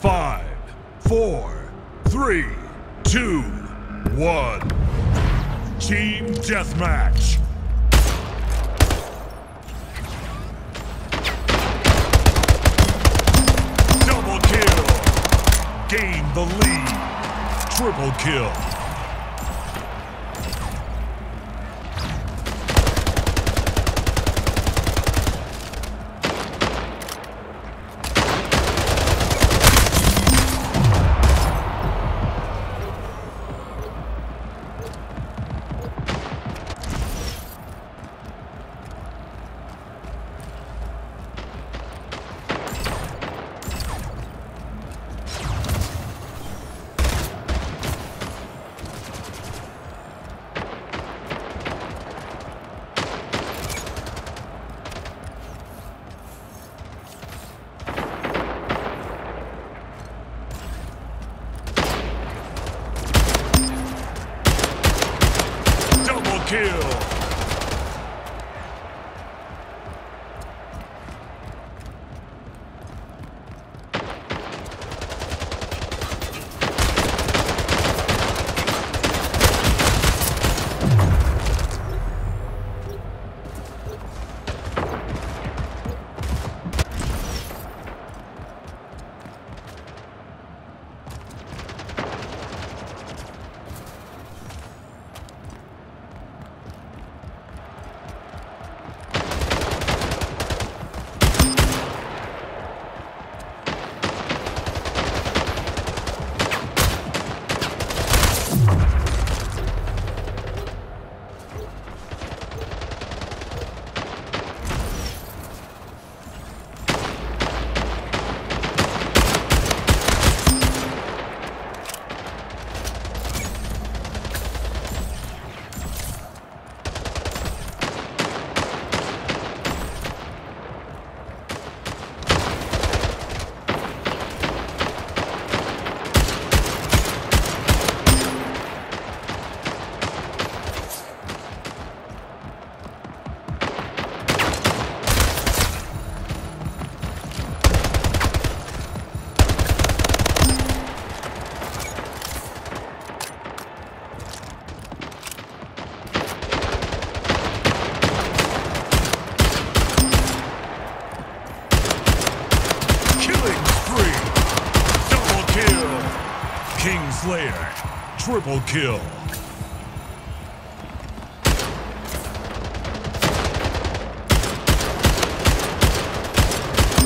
Five, four, three, two, one. Team Deathmatch. Double kill. Gain the lead. Triple kill. Kill. Killing spree. Double kill. King Slayer. Triple kill.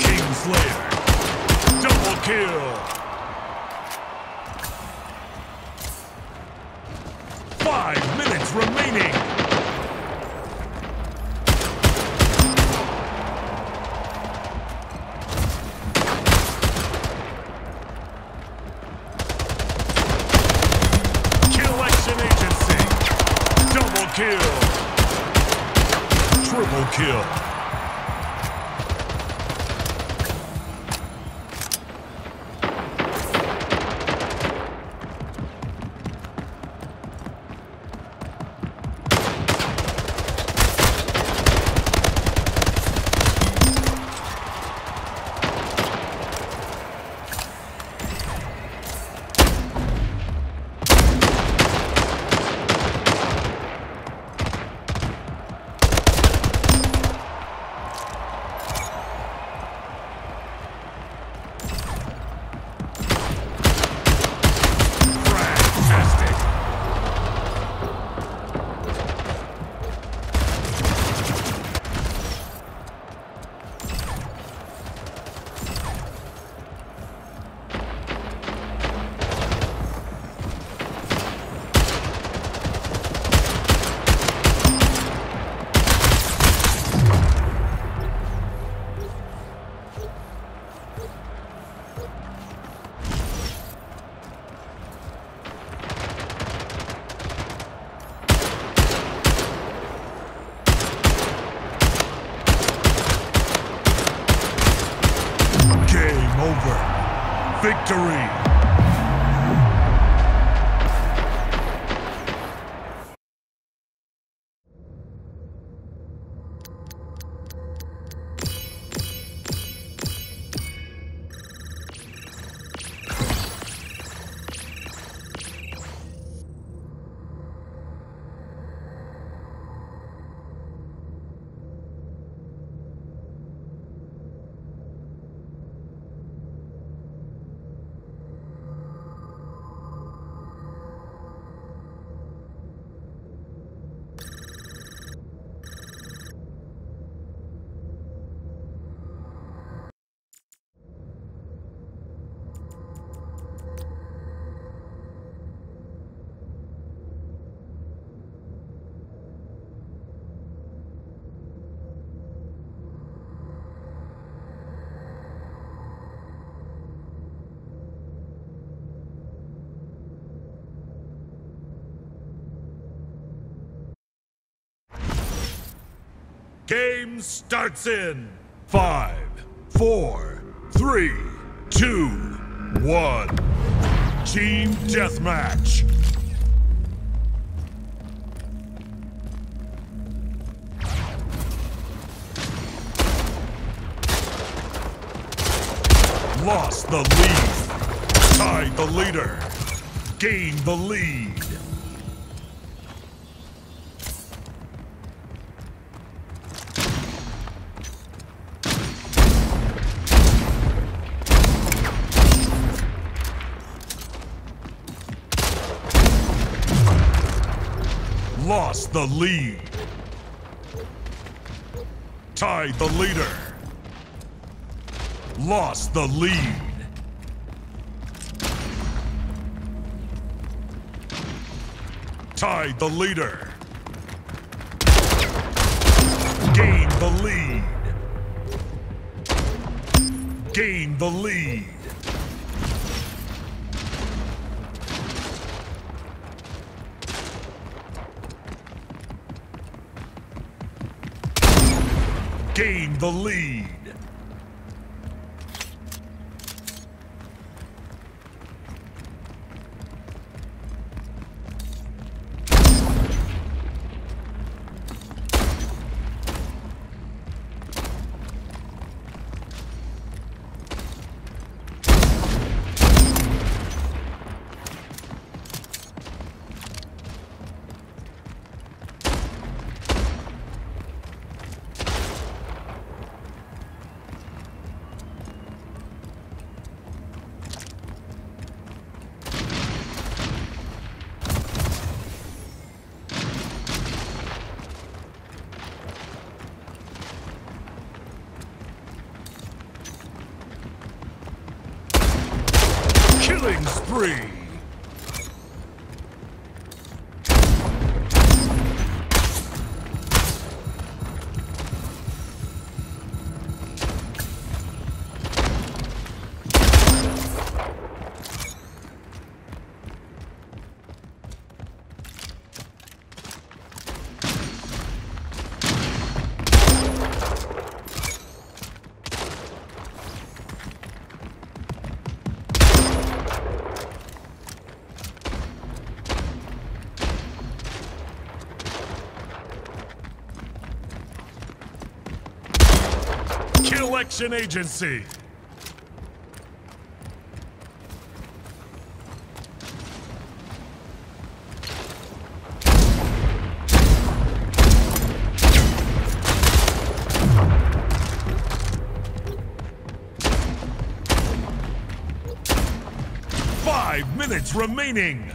King Slayer. Double kill. Five minutes remaining. Collection Agency. Double kill. Triple kill. Victory. Game starts in five, four, three, two, one. Team Deathmatch. Lost the lead. Tied the leader. Gained the lead. The lead. Tied the leader. Lost the lead. Tied the leader. Gained the lead. Gained the lead. Gained the lead. Killing spree. Collection Agency. Five minutes remaining.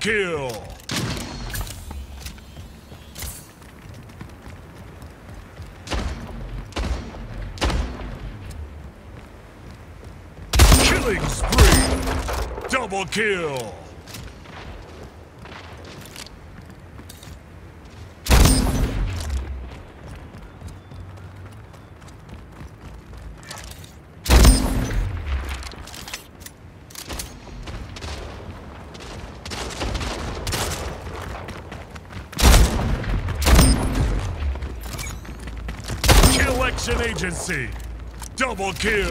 Kill. Killing spree. Double kill. Agency. Double kill.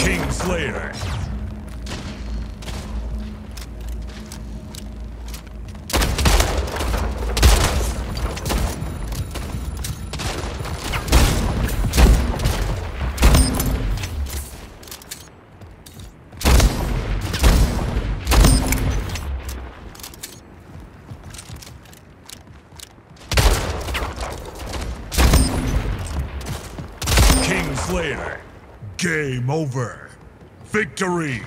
Kingslayer. Kingslayer. Game over. Victory.